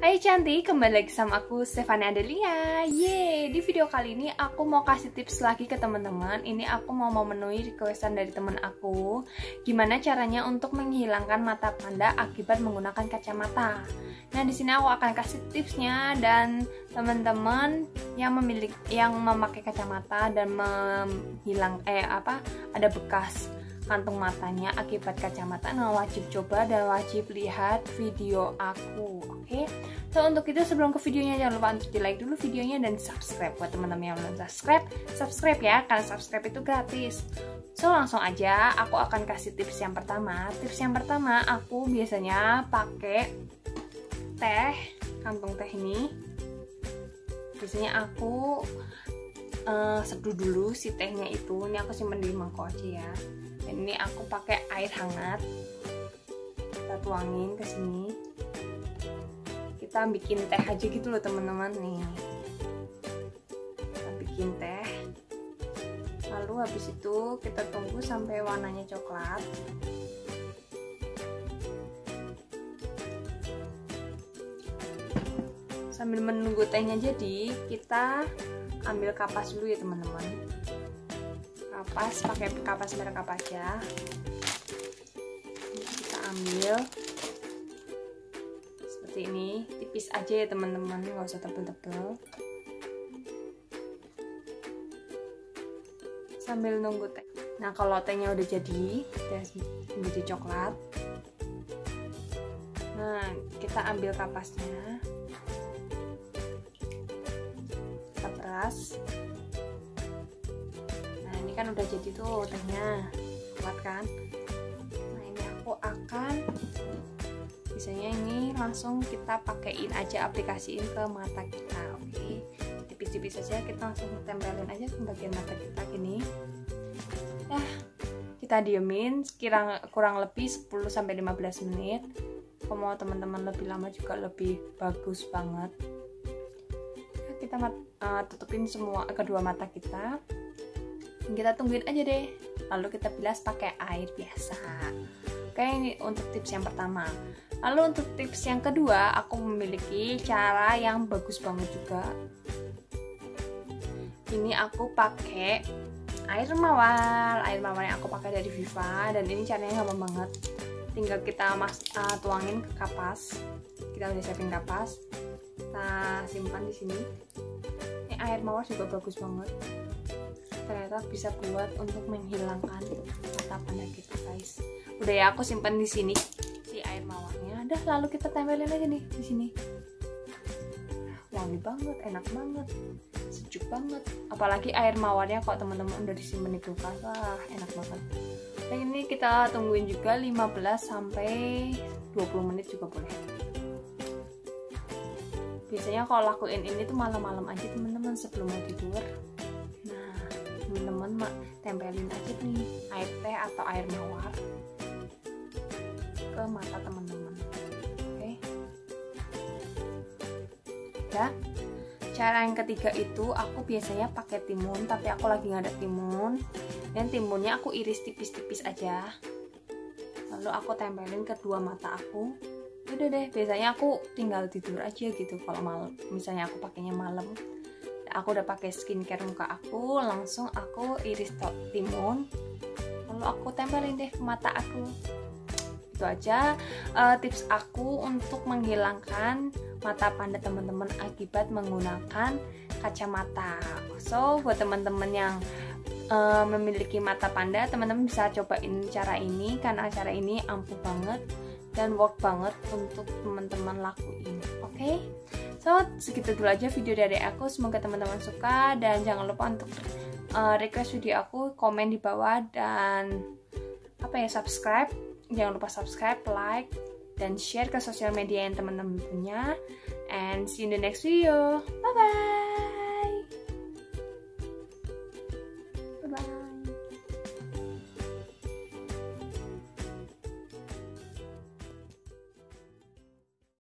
Hai cantik, kembali lagi sama aku Stefani Adelia. Yeay, di video kali ini aku mau kasih tips lagi ke teman-teman. Ini aku mau memenuhi requestan dari teman aku. Gimana caranya untuk menghilangkan mata panda akibat menggunakan kacamata? Nah di sini aku akan kasih tipsnya dan teman-teman yang memiliki yang memakai kacamata dan menghilang eh apa ada bekas kantung matanya akibat kacamata nah wajib coba dan wajib lihat video aku oke? okay? So untuk itu sebelum ke videonya jangan lupa untuk di like dulu videonya dan subscribe buat teman-teman yang belum subscribe. Subscribe ya karena subscribe itu gratis. So langsung aja aku akan kasih tips yang pertama. Tips yang pertama aku biasanya pakai teh kantong teh ini. Biasanya aku uh, seduh dulu si tehnya itu. Ini aku simpan di mangkok aja ya. Ini aku pakai air hangat. Kita tuangin ke sini kita bikin teh aja gitu loh teman-teman nih. Kita bikin teh. Lalu habis itu kita tunggu sampai warnanya coklat. Sambil menunggu tehnya jadi kita ambil kapas dulu ya teman-teman. Kapas pakai kapas merek apa aja. Kita ambil seperti ini. Tipis aja ya teman-teman. Nggak usah tebel-tebel. Sambil nunggu teh. Nah kalau tehnya udah jadi udah menjadi coklat. Nah kita ambil kapasnya. Kita peras kan udah jadi tuh tehnya. Kuat kan? Nah ini aku akan biasanya ini langsung kita pakaiin aja aplikasiin ke mata kita oke? Tipis-tipis saja kita langsung tempelin aja ke bagian mata kita gini. Ya kita diemin sekira kurang lebih 10 sampai 15 menit. Kalau mau teman-teman lebih lama juga lebih bagus banget. Ya, kita uh, tutupin semua kedua mata kita. Kita tungguin aja deh lalu kita bilas pakai air biasa oke ini untuk tips yang pertama. Lalu untuk tips yang kedua aku memiliki cara yang bagus banget juga. Ini aku pakai air mawar. Air mawar yang aku pakai dari Viva dan ini caranya gampang banget. Tinggal kita mas uh, tuangin ke kapas. Kita udah siapin kapas. Kita simpan di sini. Ini air mawar juga bagus banget. Ternyata bisa buat untuk menghilangkan mata panda kita guys udah ya aku simpan di sini. Si air mawarnya udah lalu kita tempelin aja nih di sini. Wangi banget enak banget sejuk banget. Apalagi air mawarnya kalau teman-teman udah disimpan di kulkas. Wah enak banget. Dan ini kita tungguin juga 15 sampai 20 menit juga boleh. Biasanya kalau lakuin ini tuh malam-malam aja teman-teman sebelum mau tidur. Teman-teman tempelin aja nih air teh atau air mawar ke mata teman-teman. Oke. Okay? ya. Cara yang ketiga itu aku biasanya pakai timun tapi aku lagi nggak ada timun. Dan timunnya aku iris tipis-tipis aja. Lalu aku tempelin kedua mata aku. Udah deh biasanya aku tinggal tidur aja gitu kalau malam misalnya aku pakainya malam. Aku udah pakai skincare muka aku langsung aku iris timun. Lalu aku tempelin deh ke mata aku itu aja uh, tips aku untuk menghilangkan mata panda teman-teman akibat menggunakan kacamata so buat teman-teman yang uh, memiliki mata panda teman-teman bisa cobain cara ini karena cara ini ampuh banget dan work banget untuk teman-teman lakuin oke okay? So, segitu dulu aja video dari aku. Semoga teman-teman suka dan jangan lupa untuk uh, request video aku, komen di bawah dan apa ya subscribe jangan lupa subscribe, like, dan share ke sosial media yang teman-teman punya. And see you in the next video. Bye-bye! Bye-bye!